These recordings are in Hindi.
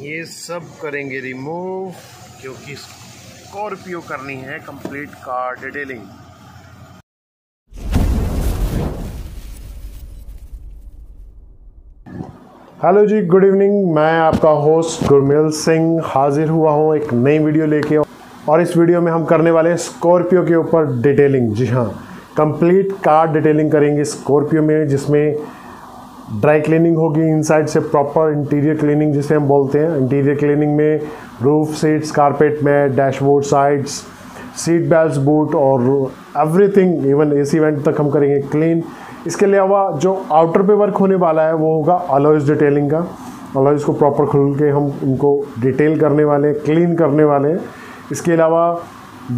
ये सब करेंगे रिमूव क्योंकि स्कॉर्पियो करनी है कंप्लीट कार डिटेलिंग हेलो जी गुड इवनिंग मैं आपका होस्ट गुरमेल सिंह हाजिर हुआ हूँ एक नई वीडियो लेके और इस वीडियो में हम करने वाले हैं स्कॉर्पियो के ऊपर डिटेलिंग जी हाँ कंप्लीट कार डिटेलिंग करेंगे स्कॉर्पियो में, जिसमें ड्राई क्लीनिंग होगी इनसाइड से प्रॉपर इंटीरियर क्लीनिंग जिसे हम बोलते हैं। इंटीरियर क्लीनिंग में रूफ सीट्स कारपेट में dashboard sides seat belt boot और एवरीथिंग इवन एसी वेंट तक हम करेंगे क्लीन इसके अलावा जो आउटर पे वर्क होने वाला है, वो होगा अलॉयज डिटेलिंग का। अलॉयज को प्रॉपर खुल के हम उनको डिटेल करने वाले हैं क्लीन करने वाले हैं। इसके अलावा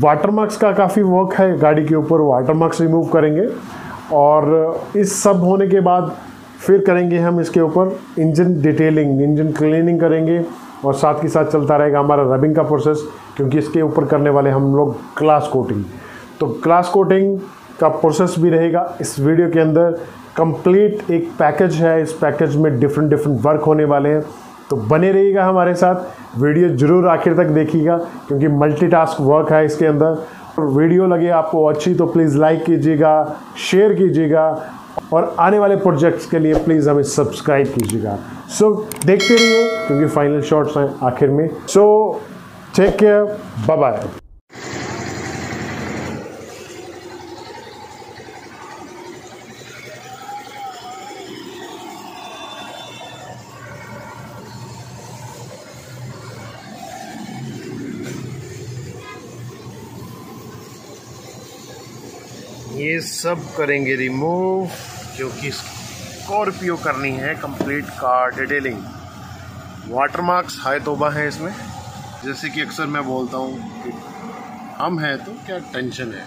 वाटर मार्क्स का काफ़ी वर्क है गाड़ी के ऊपर वाटर मार्क्स रिमूव करेंगे। और इस सब होने के बाद फिर करेंगे हम इसके ऊपर इंजन डिटेलिंग इंजन क्लीनिंग करेंगे और साथ के साथ चलता रहेगा हमारा रबिंग का प्रोसेस क्योंकि इसके ऊपर करने वाले हम लोग ग्लास कोटिंग तो ग्लास कोटिंग का प्रोसेस भी रहेगा। इस वीडियो के अंदर कंप्लीट एक पैकेज है। इस पैकेज में डिफरेंट डिफरेंट वर्क होने वाले हैं। तो बने रहिएगा हमारे साथ। वीडियो ज़रूर आखिर तक देखिएगा, क्योंकि मल्टीटास्क वर्क है इसके अंदर। वीडियो लगे आपको अच्छी तो प्लीज़ लाइक कीजिएगा शेयर कीजिएगा। और आने वाले प्रोजेक्ट्स के लिए प्लीज़ हमें सब्सक्राइब कीजिएगा। सो so, देखते रहिए क्योंकि फाइनल शॉर्ट्स हैं आखिर में। सो टेक केयर बाय ये सब करेंगे रिमूव क्योंकि स्कॉर्पियो करनी है complete car detailing water marks हाय तोबा है इसमें। जैसे कि अक्सर मैं बोलता हूँ कि हम हैं तो क्या टेंशन है?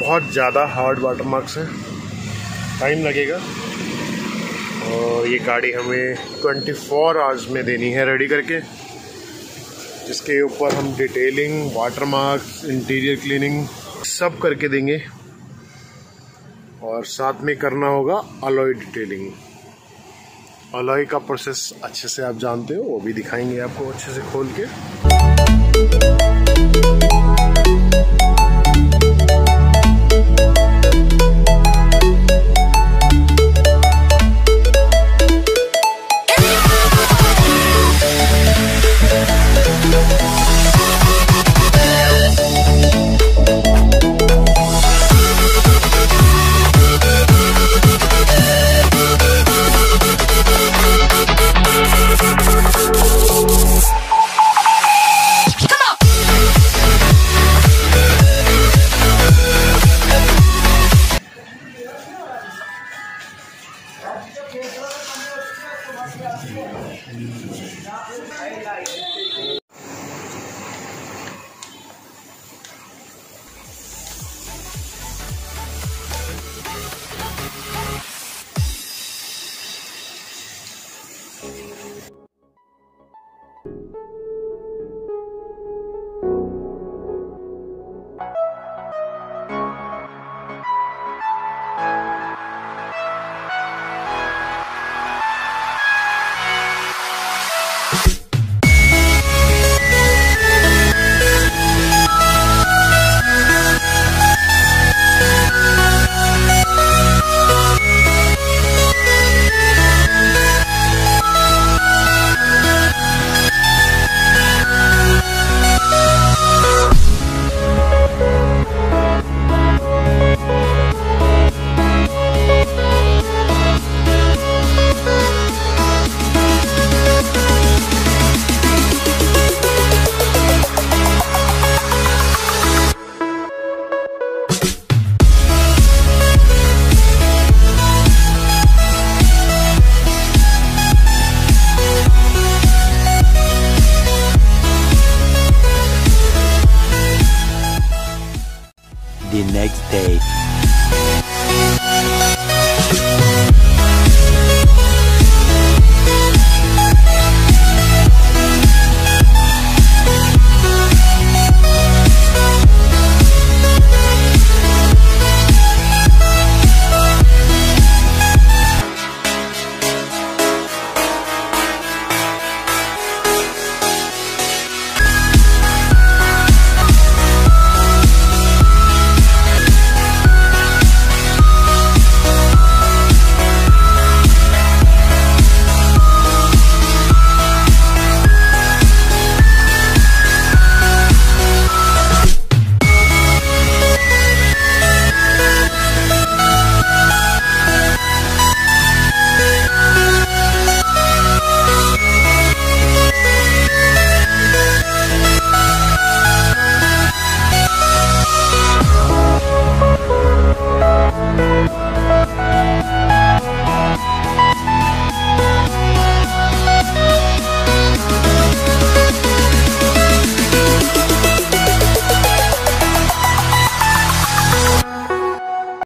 बहुत ज़्यादा हार्ड वाटर मार्क्स हैं। टाइम लगेगा। और ये गाड़ी हमें 24 फोर आवर्स में देनी है रेडी करके। जिसके ऊपर हम detailing water marks interior cleaning सब करके देंगे। और साथ में करना होगा अलॉय डिटेलिंग अलॉय का प्रोसेस अच्छे से आप जानते हो, वो भी दिखाएँगे आपको अच्छे से खोल के। うん。the next day.